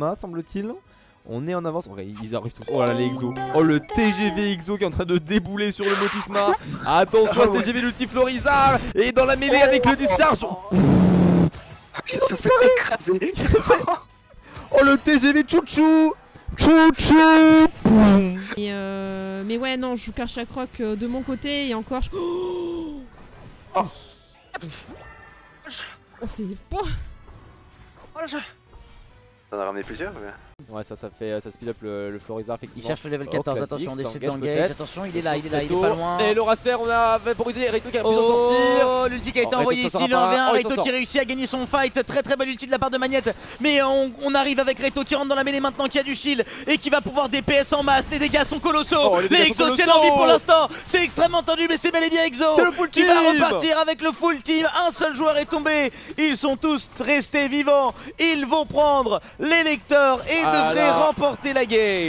Ma semble-t-il. On est en avance. Ouais, ils arrivent tous. Oh là les exos. Oh le TGV exo qui est en train de débouler sur le Motisma. Attention à ce TGV l'ultiflorizard. Et dans la mêlée avec le discharge. Ça se fait écraser. Oh le TGV chouchou. Chouchou. Et euh, mais ouais, non, je joue Karchak Rock euh, de mon côté et encore. je- Oh, Oh. Oh, c'est pas. Oh, je- Ça en a ramené plusieurs mais... Ouais ça ça fait ça speed up le, le Florizard Il effectivement. cherche le level Oh, 14, classique, attention, on essaie de engage l'engage, attention, il est là, il est là, il est pas loin. Et l'aura de fer, on a vaporisé Reito qui a pu s'en sortir. Oh, l'ulti qui a été Oh, envoyé ici, le sort pas. 1v1, Oh, il Reito s'en qui réussit à gagner son fight, très très belle ulti de la part de Magnette, mais on, on arrive avec Reito qui rentre dans la mêlée maintenant, qui a du shield et qui va pouvoir DPS en masse, les dégâts sont colossaux, Oh, les Exo tiennent en vie pour l'instant, c'est extrêmement tendu mais c'est bel et bien Exo. C'est le full qui va team. repartir avec le full team, un seul joueur est tombé, ils sont tous restés vivants, ils vont prendre les lecteurs et Ah devraient là. remporter la game